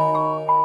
Música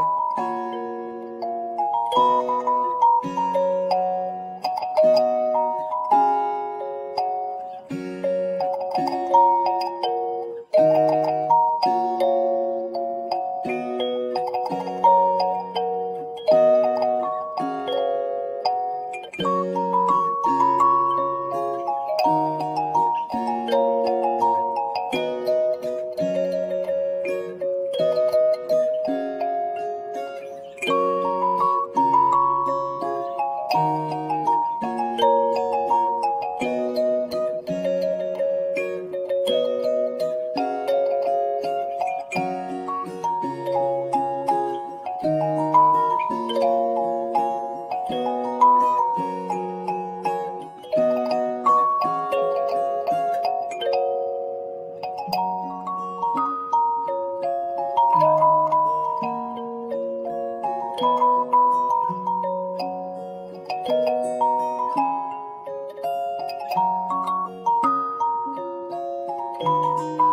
Música